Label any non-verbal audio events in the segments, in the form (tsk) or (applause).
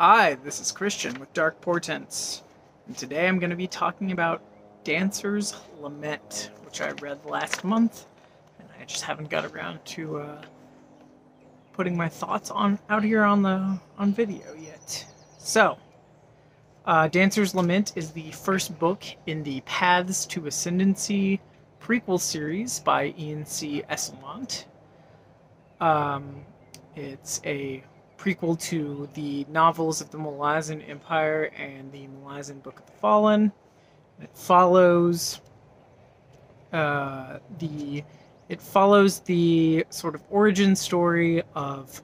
Hi, this is Christian with Dark Portents, and today I'm going to be talking about Dancer's Lament, which I read last month, and I just haven't got around to uh, putting my thoughts on out here on the on video yet. So, uh, Dancer's Lament is the first book in the Paths to Ascendancy prequel series by Ian C. Esslemont. Um, it's a prequel to the novels of the Malazan Empire and the Malazan Book of the Fallen. It follows uh, the it follows the sort of origin story of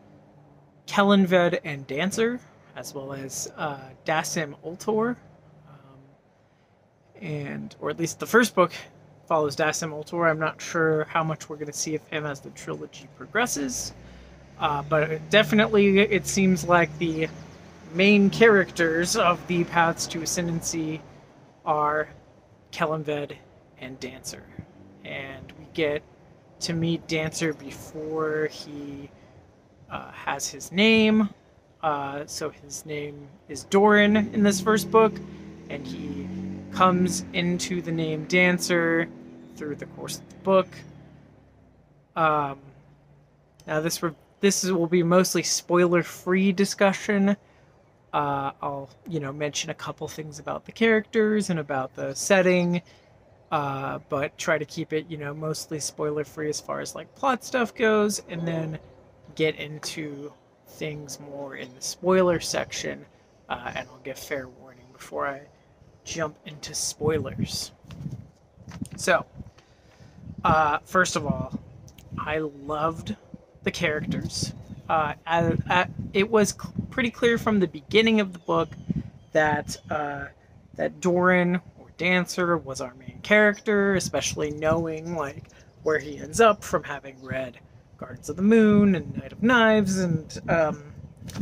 Kellanved and Dancer, as well as uh, Dassem Ultor, um, and or at least the first book follows Dassem Ultor. I'm not sure how much we're going to see of him as the trilogy progresses. Uh, but definitely, it seems like the main characters of the Paths to Ascendancy are Kellanved and Dancer. And we get to meet Dancer before he uh, has his name. Uh, so his name is Dorin in this first book, and he comes into the name Dancer through the course of the book. Um, now, this re- this will be mostly spoiler-free discussion. Uh, I'll, you know, mention a couple things about the characters and about the setting, uh, but try to keep it, you know, mostly spoiler-free as far as like plot stuff goes, and then get into things more in the spoiler section, uh, and I'll give fair warning before I jump into spoilers. So, uh, first of all, I loved the characters. Uh, I, I, it was cl- pretty clear from the beginning of the book that uh, that Dorin or Dancer was our main character, especially knowing like where he ends up from having read Gardens of the Moon and Night of Knives and um,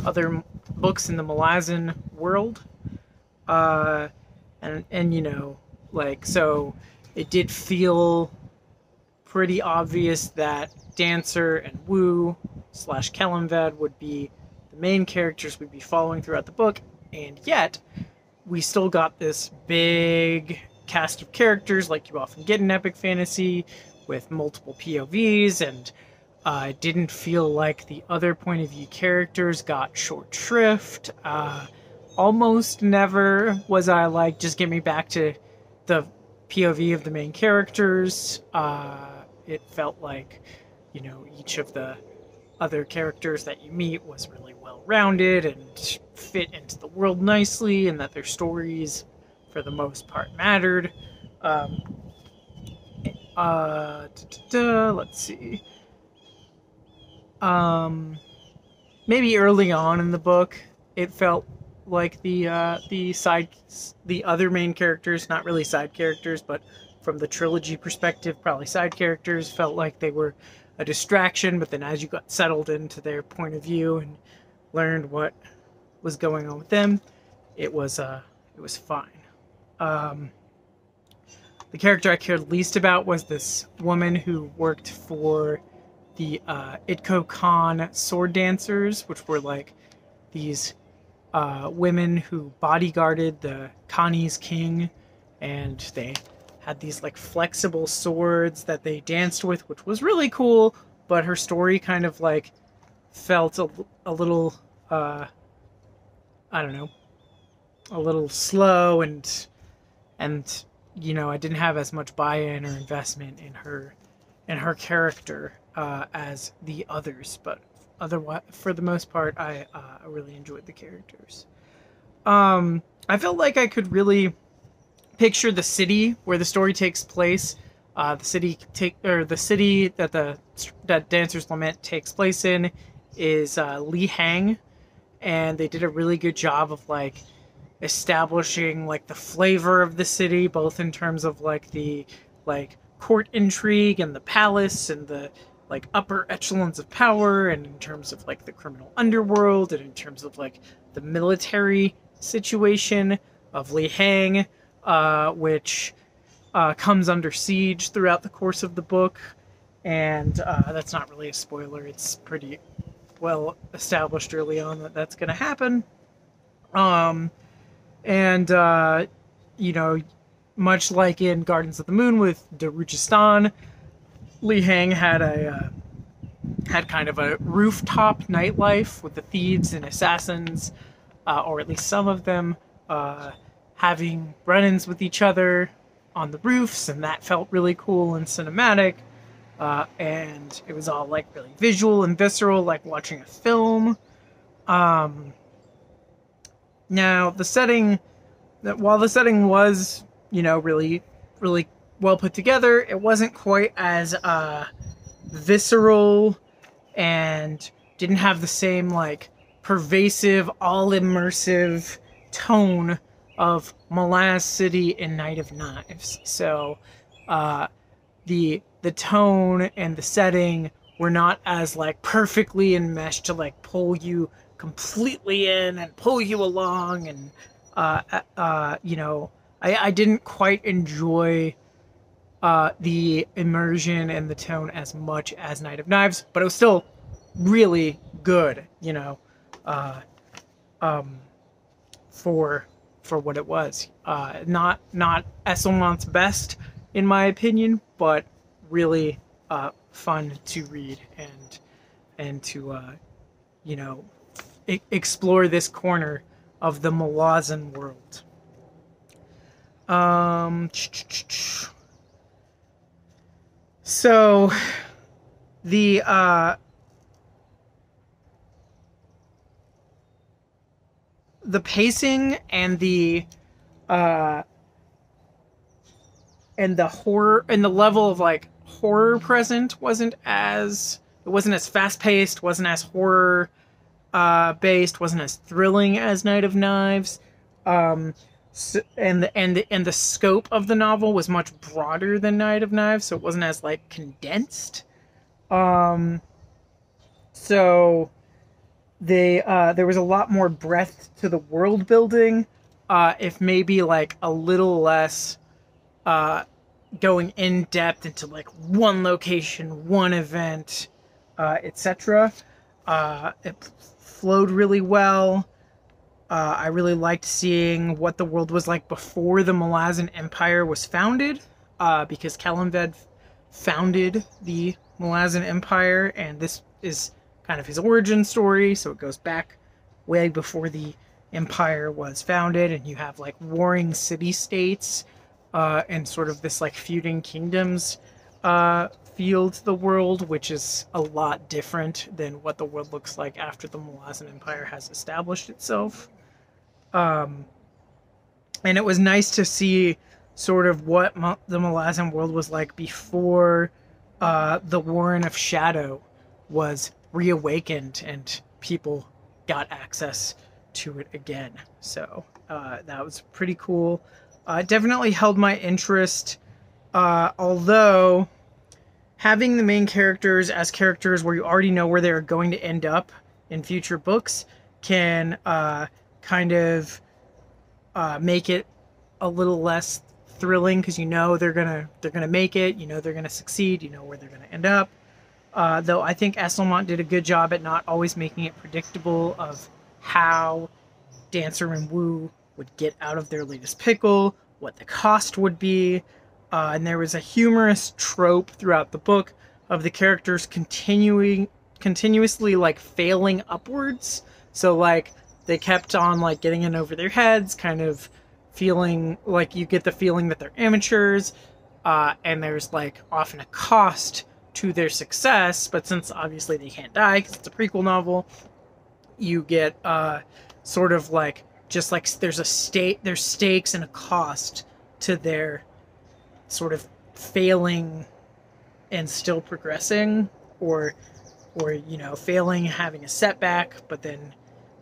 other books in the Malazan world. Uh, and and you know like so it did feel pretty obvious that Dancer and Wu slash Kellanved would be the main characters we'd be following throughout the book, and yet we still got this big cast of characters like you often get in epic fantasy with multiple POVs, and uh, it didn't feel like the other point of view characters got short shrift. Uh, almost never was I like, just get me back to the POV of the main characters. Uh, it felt like you know, each of the other characters that you meet was really well rounded and fit into the world nicely, and that their stories, for the most part, mattered. Um, uh, let's see. Um, maybe early on in the book, it felt like the uh, the side, the other main characters, not really side characters, but from the trilogy perspective, probably side characters, felt like they were a distraction, but then as you got settled into their point of view and learned what was going on with them, it was uh, it was fine. Um, the character I cared least about was this woman who worked for the uh, Itko Kan sword dancers, which were like these uh, women who bodyguarded the Kanese king, and they had these like flexible swords that they danced with, which was really cool. But her story kind of like felt a, a little, uh, I don't know, a little slow and and you know I didn't have as much buy-in or investment in her in her character uh, as the others. But otherwise, for the most part, I uh, really enjoyed the characters. Um, I felt like I could really picture the city where the story takes place. Uh, the city take or the city that the that Dancer's Lament takes place in is uh, Li Heng, and they did a really good job of like establishing like the flavor of the city, both in terms of like the like court intrigue and the palace and the like upper echelons of power, and in terms of like the criminal underworld, and in terms of like the military situation of Li Heng uh, which uh, comes under siege throughout the course of the book. And uh, that's not really a spoiler, it's pretty well established early on that that's going to happen. Um, and uh, you know, much like in Gardens of the Moon with Darujhistan, Li Heng had a uh, had kind of a rooftop nightlife with the thieves and assassins, uh, or at least some of them, having run-ins with each other on the roofs, and that felt really cool and cinematic. Uh, and it was all like really visual and visceral, like watching a film. Um, now the setting, while the setting was, you know, really, really well put together, it wasn't quite as uh, visceral and didn't have the same like pervasive, all immersive tone of Malaz City and Night of Knives. So uh, the the tone and the setting were not as like perfectly enmeshed to like pull you completely in and pull you along and uh, uh, uh you know I, I didn't quite enjoy uh, the immersion and the tone as much as Night of Knives, but it was still really good, you know, uh, um, for for what it was. Uh, not not Esslemont's best, in my opinion, but really uh, fun to read and and to uh, you know I- explore this corner of the Malazan world. Um, (tsk) so the uh, the pacing and the uh, and the horror and the level of like horror present wasn't as it wasn't as fast paced, wasn't as horror uh, based, wasn't as thrilling as Night of Knives. Um, and the and the and the scope of the novel was much broader than Night of Knives, so it wasn't as like condensed. Um, so they uh, there was a lot more breadth to the world building. Uh, if maybe like a little less uh, going in depth into like one location, one event, uh, etc. Uh, it flowed really well. Uh, I really liked seeing what the world was like before the Malazan Empire was founded, uh, because Kellanved founded the Malazan Empire, and this is kind of his origin story. So it goes back way before the empire was founded, and you have like warring city states uh, and sort of this like feuding kingdoms uh, feel to the world, which is a lot different than what the world looks like after the Malazan Empire has established itself. Um, and it was nice to see sort of what the Malazan world was like before uh, the Warren of Shadow was reawakened and people got access to it again. So uh, that was pretty cool. Uh, definitely held my interest, uh, although having the main characters as characters where you already know where they're going to end up in future books can uh, kind of uh, make it a little less thrilling because you know they're gonna they're gonna make it, you know they're gonna succeed, you know where they're gonna end up. Uh, though I think Esslemont did a good job at not always making it predictable of how Dancer and Wu would get out of their latest pickle, what the cost would be, uh, and there was a humorous trope throughout the book of the characters continuing continuously like failing upwards. So like they kept on like getting in over their heads, kind of feeling like you get the feeling that they're amateurs, uh, and there's like often a cost to their success. But since obviously they can't die because it's a prequel novel, you get uh, sort of like just like there's a state, there's stakes and a cost to their sort of failing and still progressing or or you know failing having a setback but then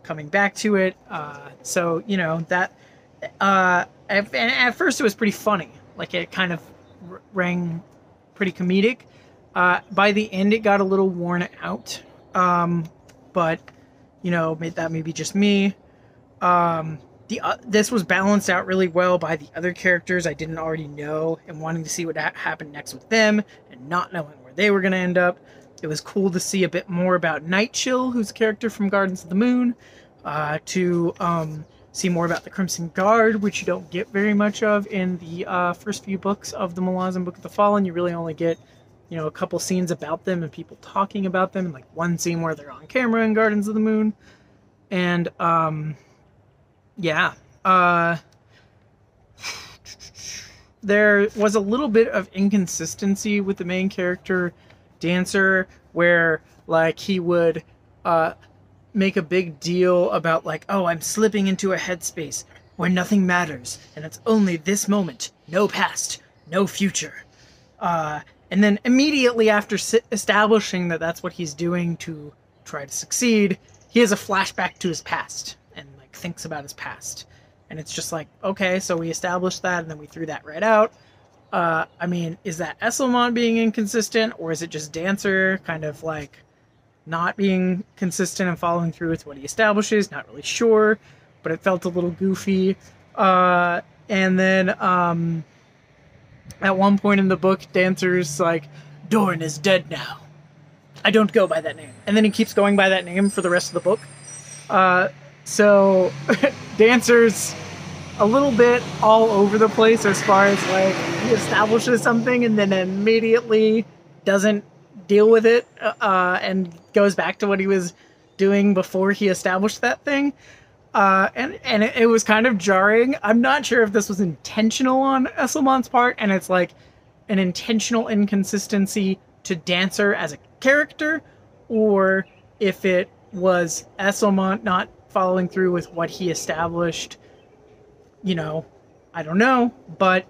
coming back to it uh, so you know that uh, at, at, first it was pretty funny like it kind of rang pretty comedic uh, by the end it got a little worn out um, but you know that may be just me um, the uh, this was balanced out really well by the other characters I didn't already know and wanting to see what ha- happened next with them and not knowing where they were going to end up. It was cool to see a bit more about Nightchill, who's a character from Gardens of the Moon, uh, to um, see more about the Crimson Guard, which you don't get very much of in the uh, first few books of the Malazan Book of the Fallen. You really only get, you know, a couple scenes about them and people talking about them, and like one scene where they're on camera in Gardens of the Moon. And um, yeah, uh, there was a little bit of inconsistency with the main character dancer where like he would uh make a big deal about like oh i'm slipping into a headspace where nothing matters and it's only this moment no past no future uh and then immediately after establishing that that's what he's doing to try to succeed he has a flashback to his past and like thinks about his past. And it's just like okay so we established that and then we threw that right out. Uh i mean is that esslemont being inconsistent or is it just dancer kind of like not being consistent and following through with what he establishes? Not really sure but it felt a little goofy. Uh and then um at one point in the book dancer's like dorin is dead now. I don't go by that name. And then he keeps going by that name for the rest of the book. Uh so (laughs) dancers a little bit all over the place as far as like he establishes something and then immediately doesn't deal with it uh, and goes back to what he was doing before he established that thing. Uh, and and it, it, was kind of jarring. I'm not sure if this was intentional on Esslemont's part, and it's like an intentional inconsistency to Dancer as a character, or if it was Esslemont not following through with what he established. You know, I don't know, but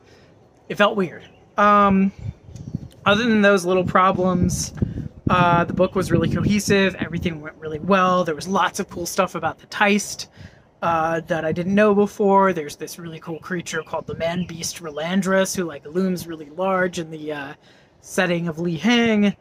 it felt weird. Um, other than those little problems, uh, the book was really cohesive. Everything went really well. There was lots of cool stuff about the Tiste uh, that I didn't know before. There's this really cool creature called the Man Beast Ryllandaras, who like looms really large in the uh, setting of Li Heng,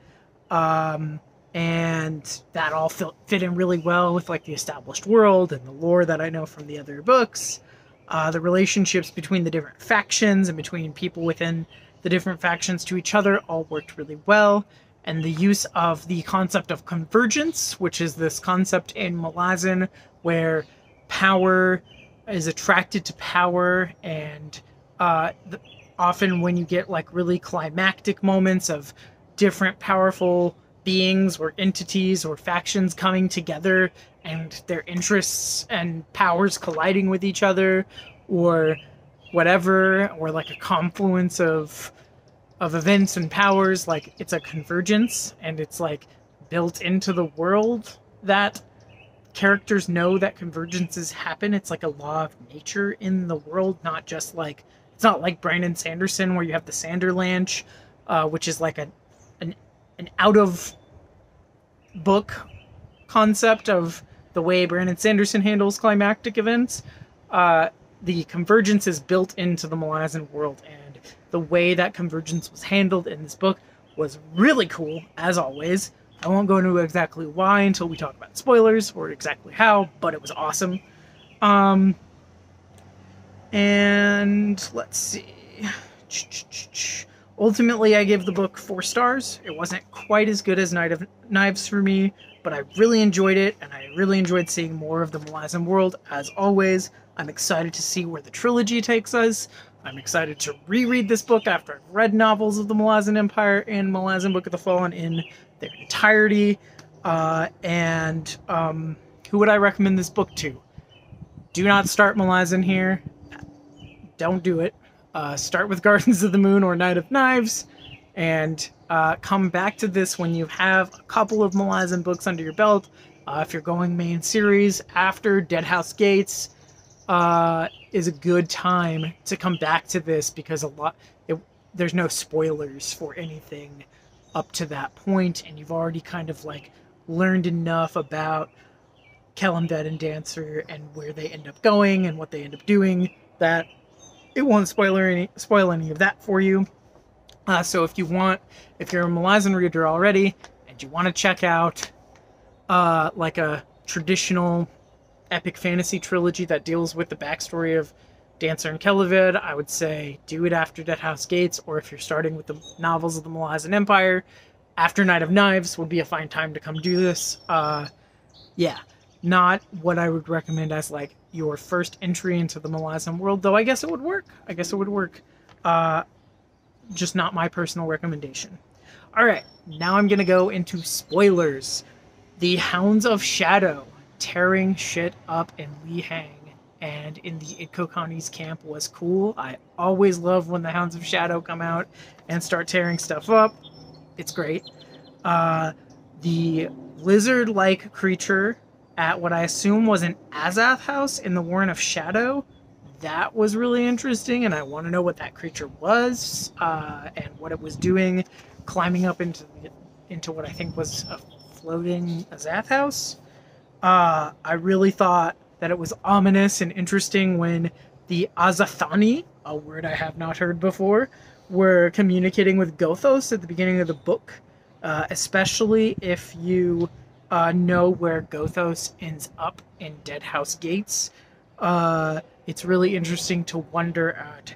um, and that all fit, fit in really well with like the established world and the lore that I know from the other books. Uh, the relationships between the different factions and between people within the different factions to each other all worked really well. And the use of the concept of convergence, which is this concept in Malazan where power is attracted to power, and uh, the, often when you get like really climactic moments of different powerful beings or entities or factions coming together and their interests and powers colliding with each other or whatever or like a confluence of of events and powers like it's a convergence and it's like built into the world that characters know that convergences happen. It's like a law of nature in the world not just like it's not like brandon sanderson where you have the sanderlanche uh, which is like a an, an out of book concept of the way brandon sanderson handles climactic events. Uh, the convergence is built into the Malazan world, and the way that convergence was handled in this book was really cool, as always. I won't go into exactly why until we talk about spoilers or exactly how, but it was awesome. Um, and let's see. Ultimately, I give the book four stars. It wasn't quite as good as Night of Knives for me, but I really enjoyed it, and I really enjoyed seeing more of the Malazan world, as always. I'm excited to see where the trilogy takes us. I'm excited to reread this book after I've read novels of the Malazan Empire and Malazan Book of the Fallen in their entirety. Uh, and um, who would I recommend this book to? Do not start Malazan here. Don't do it. Uh, start with (laughs) Gardens of the Moon or Night of Knives, and uh, come back to this when you have a couple of Malazan books under your belt. Uh, if you're going main series after Deadhouse Gates, uh, is a good time to come back to this because a lot it, there's no spoilers for anything up to that point, and you've already kind of like learned enough about Kellanved and Dancer and where they end up going and what they end up doing that it won't spoil any spoil any of that for you. Uh, so if you want, if you're a Malazan reader already and you want to check out uh, like a traditional epic fantasy trilogy that deals with the backstory of Dancer and Kellanved, I would say do it after Deadhouse Gates, or if you're starting with the novels of the Malazan Empire, after Night of Knives would be a fine time to come do this. Uh, yeah. not what I would recommend as like your first entry into the Malazan world, though I guess it would work. I guess it would work. Uh, just not my personal recommendation. All right, now I'm gonna go into spoilers. The Hounds of Shadow tearing shit up in Liheng and in the Itko camp was cool. I always love when the Hounds of Shadow come out and start tearing stuff up. It's great. Uh, the lizard-like creature at what I assume was an Azath house in the Warren of Shadow. That was really interesting, and I want to know what that creature was uh, and what it was doing, climbing up into the, into what I think was a floating Azath house. Uh, I really thought that it was ominous and interesting when the Azathanai, a word I have not heard before, were communicating with Gothos at the beginning of the book, uh, especially if you uh, know where Gothos ends up in Deadhouse Gates. Uh, it's really interesting to wonder at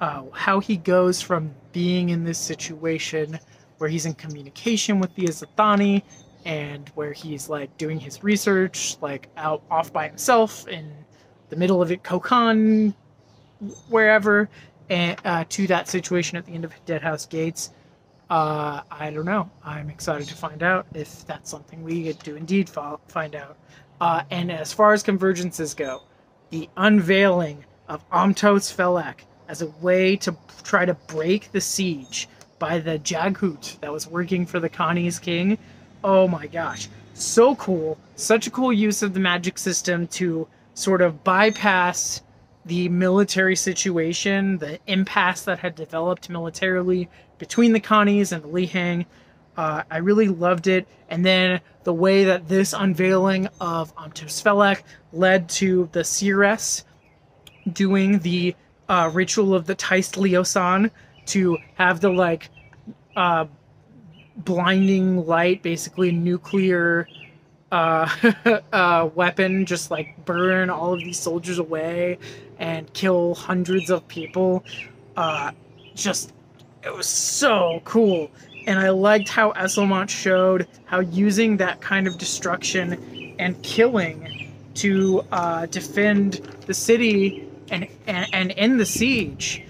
uh, how he goes from being in this situation where he's in communication with the Azathanai and where he's like doing his research like out off by himself in the middle of it Kokon wherever and uh, to that situation at the end of Deadhouse Gates uh, I don't know. I'm excited to find out if that's something we do indeed find out. Uh, and as far as convergences go, the unveiling of Amtos Felek as a way to try to break the siege by the Jaghut that was working for the Kanese king. Oh my gosh. So cool. Such a cool use of the magic system to sort of bypass the military situation, the impasse that had developed militarily between the Kanese and the Liheng. Uh, I really loved it. And then the way that this unveiling of Amtos Felek led to the Seeress doing the uh, ritual of the Tiste Liosan to have the like uh, blinding light, basically a nuclear uh, (laughs) uh, weapon, just like burn all of these soldiers away and kill hundreds of people. Uh, just it was so cool. And I liked how Esslemont showed how using that kind of destruction and killing to uh, defend the city and, and, and end the siege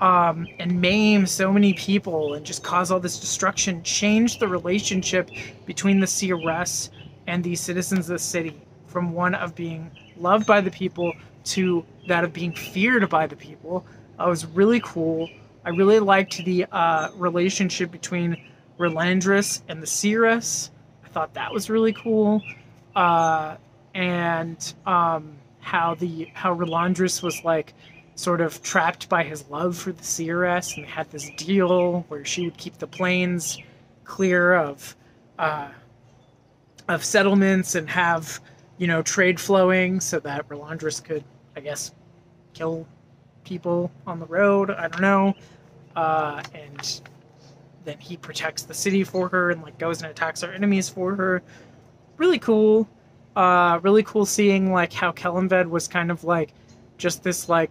um, and maim so many people and just cause all this destruction changed the relationship between the Seeress and the citizens of the city from one of being loved by the people to that of being feared by the people. It was really cool. I really liked the uh, relationship between Ryllandaras and the Seeress. I thought that was really cool. Uh, and um, how the how Ryllandaras was like sort of trapped by his love for the Seeress, and had this deal where she would keep the plains clear of uh, of settlements and have you know trade flowing so that Ryllandaras could, I guess, kill people on the road. I don't know uh, and then he protects the city for her and like goes and attacks our enemies for her. Really cool. Uh, really cool seeing like how Kellanved was kind of like just this like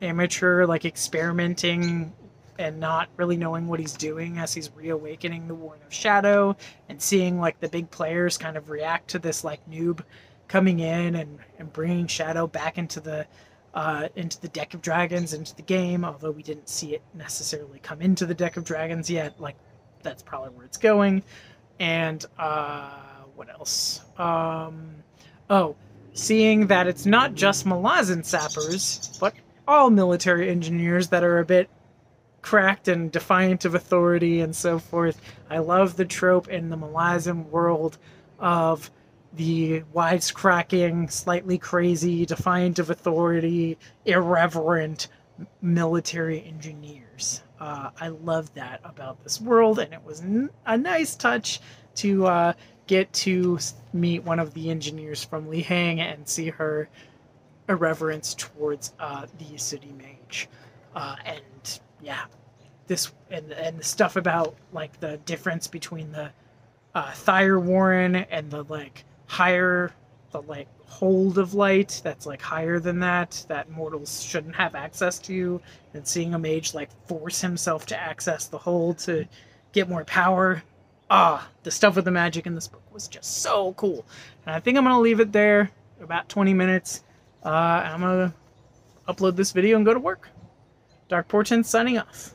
amateur like experimenting and not really knowing what he's doing as he's reawakening the Warren of Shadow and seeing like the big players kind of react to this like noob coming in and, and bringing Shadow back into the uh, into the deck of dragons, into the game, although we didn't see it necessarily come into the deck of dragons yet. Like, that's probably where it's going. And, uh, what else? Um, oh, seeing that it's not just Malazan sappers, but all military engineers that are a bit cracked and defiant of authority and so forth. I love the trope in the Malazan world of the wisecracking, slightly crazy, defiant of authority, irreverent military engineers. Uh, I love that about this world, and it was n- a nice touch to uh, get to meet one of the engineers from Liheng and see her irreverence towards uh, the city mage. Uh, and yeah, this and and the stuff about like the difference between the uh, Thyr Warren and the like higher the like hold of light that's like higher than that that mortals shouldn't have access to and seeing a mage like force himself to access the hold to get more power ah, the stuff with the magic in this book was just so cool. And I think I'm gonna leave it there about 20 minutes. Uh, I'm gonna upload this video and go to work. Dark Portents signing off.